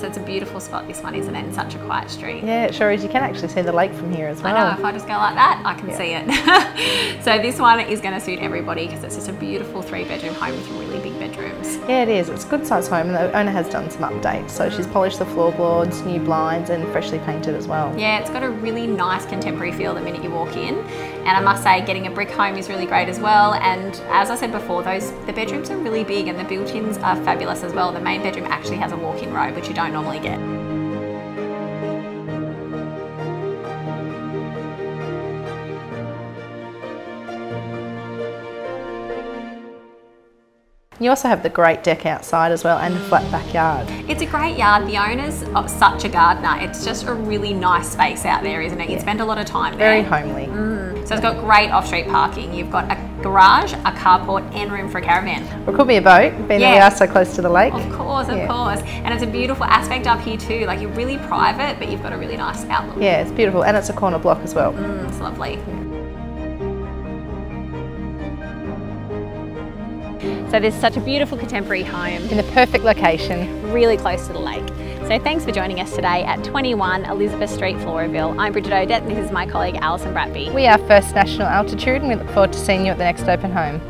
So it's a beautiful spot, this one, isn't it? And such a quiet street. Yeah, it sure is. You can actually see the lake from here as well. I know, if I just go like that, I can yeah. see it. so this one is going to suit everybody because it's just a beautiful three bedroom home with really big bedrooms. Yeah, it is. It's a good size home and the owner has done some updates. So she's polished the floorboards, new blinds and freshly painted as well. Yeah, it's got a really nice contemporary feel the minute you walk in. And I must say, getting a brick home is really great as well. And as I said before, those the bedrooms are really big and the built-ins are fabulous as well. The main bedroom actually has a walk-in robe, which you don't normally get. You also have the great deck outside as well and a flat backyard. It's a great yard. The owner's are such a gardener. It's just a really nice space out there, isn't it? You spend a lot of time there. Very homely. Mm. So it's got great off-street parking. You've got a garage, a carport and room for a caravan. Or it could be a boat, being yeah. that we are so close to the lake. Of course, of yeah. course. And it's a beautiful aspect up here too. Like you're really private, but you've got a really nice outlook. Yeah, it's beautiful. And it's a corner block as well. Mm, it's lovely. So there's such a beautiful contemporary home. In the perfect location. Really close to the lake. So thanks for joining us today at 21 Elizabeth Street, Floraville. I'm Brigitte Audet and this is my colleague Alison Bratby. We are First National Altitude and we look forward to seeing you at the next open home.